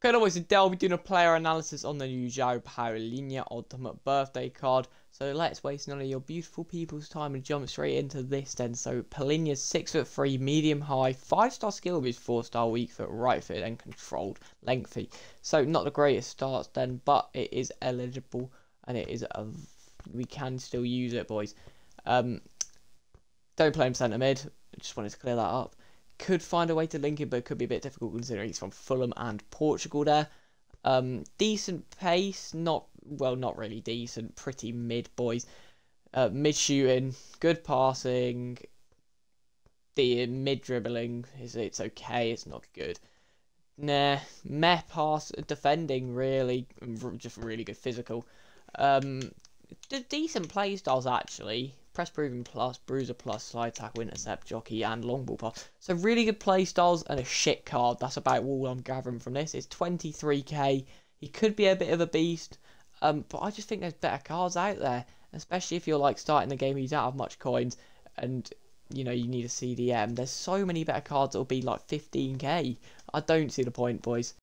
Good always today I'll be doing a player analysis on the new João Palhinha Ultimate Birthday card. So let's waste none of your beautiful people's time and jump straight into this then. So Palhinha's 6 foot 3, medium high, 5 star skill with his 4 star weak foot, right foot and controlled, lengthy. So not the greatest starts then, but it is eligible and it is a, we can still use it boys. Um, don't play him centre mid, just wanted to clear that up could find a way to link it, but could be a bit difficult considering he's from Fulham and Portugal there. Um, decent pace, not well, not really decent, pretty mid boys. Uh, mid shooting, good passing. The mid dribbling is it's okay, it's not good. Nah, meh pass defending really, just really good physical. Um, decent play styles actually press proven plus, bruiser plus, slide tackle, intercept, jockey, and long ball pass. So really good play styles and a shit card. That's about all I'm gathering from this. It's 23k. He could be a bit of a beast, um, but I just think there's better cards out there, especially if you're like starting the game, you don't have much coins, and you know you need a CDM. There's so many better cards that'll be like 15k. I don't see the point, boys.